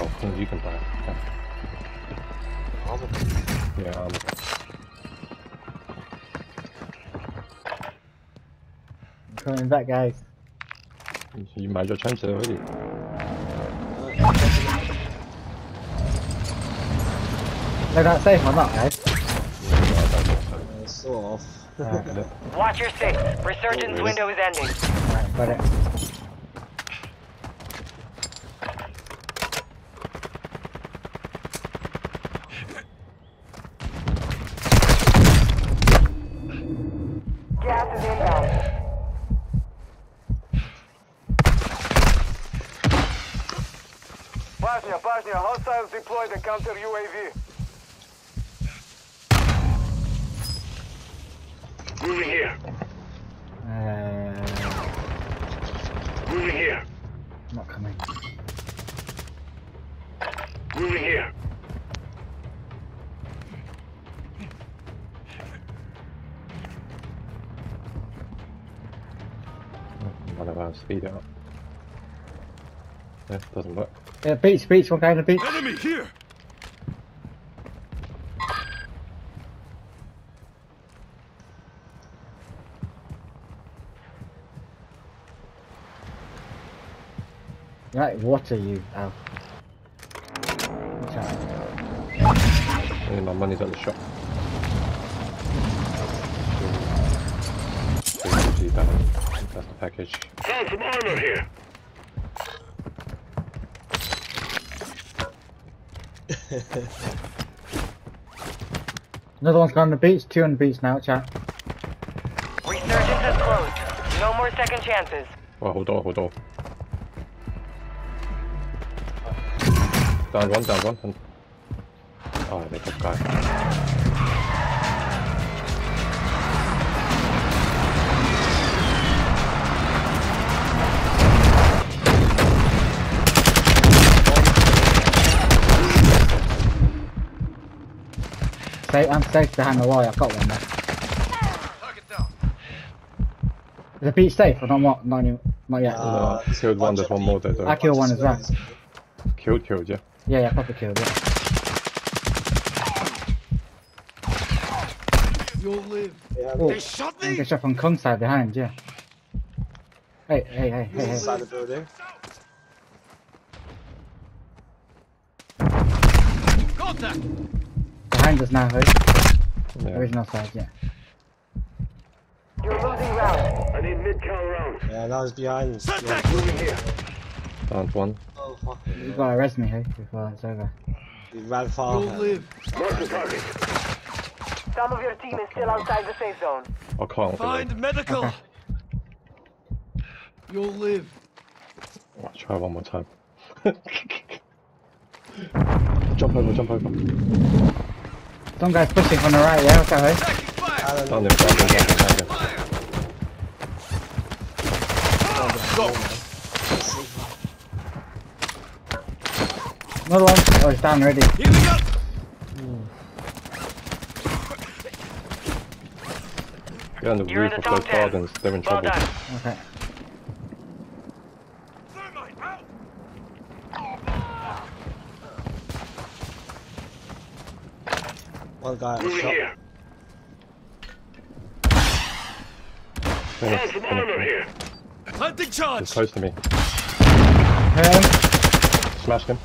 Oh, you can buy it. Armor. Yeah, yeah um, I'm coming back, guys. you made your change there already. They're not safe or not, guys? Uh, sort of. Alright, Watch your six. Resurgence Really? window is ending. alright, got it. Gas is inbound. Bosnia, Bosnia, hostiles deployed a counter UAV. Moving here. Uh, Moving here. not coming. Moving here. One of our speed it up. Yeah, doesn't work. Yeah, beach, beach, one guy in the beach. Enemy here. Right, what are you, Al? Watch out. I think my money's at the shop. That's the package. Found some armor here. Another one's gone on the beach, two on the beach now, chat. Resurgence is closed. No more second chances. Oh, hold on, hold on. Down one, down one. Oh, they got guy. Safe, I'm safe behind the wall, I've got one there. Is the beach safe or not? Not, not, any- not yet. Uh, No, killed one, there's one more there though. I killed one as well. Killed, killed, yeah. Yeah, yeah, proper killed, yeah. You'll live. Yeah, Oh, They shot I me. get shot from Kung side behind, yeah. Hey, hey, hey, hey, hey. inside the building. Contact. Behind us now, hey. yeah. Original side, yeah. You're losing round. I need mid-cal round. Yeah, that was behind us. Yeah. Contact. Moving here. Down one. Oh, fucking You hell. gotta arrest me, hey, before it's over. We ran far. You'll live. Mark the target. Some of your team is still outside the safe zone. I can't. Find medical. Okay. You'll live. I'll try one more time. jump over, jump over. Some guy's pushing from the right, yeah, what's that, hey? Taking fire. Alan, Down there, down there, down there, down there. Go. Another one. Oh, it's down already. Healing up. They're on the You're roof of top those 10. gardens. They're in Well trouble. done. Okay. One guy at the Moving shop. here. Finish, Found some armor here. Planting He's charge. close to me. Hit him. Smashed him.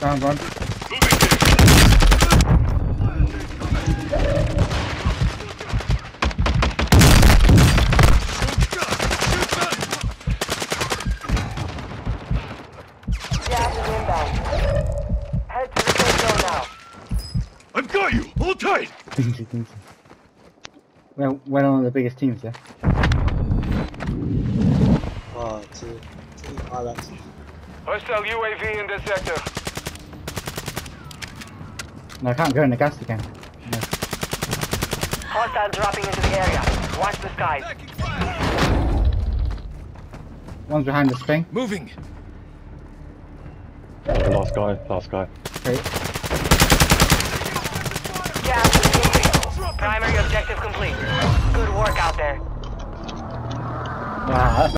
Down one. Gas is inbound. Head to the safe zone now. I've got you. Hold tight. Dingy, dingy. We're, we're one of the biggest teams, yeah? Oh, two. Two pilots. Hostile UAV in the sector. No, I can't go in the gas again. No. Hostile dropping into the area. Watch the skies. One's behind the thing. Moving. The last guy, last guy. Okay. Gas is moving. Primary objective complete. Good work out there. Wow,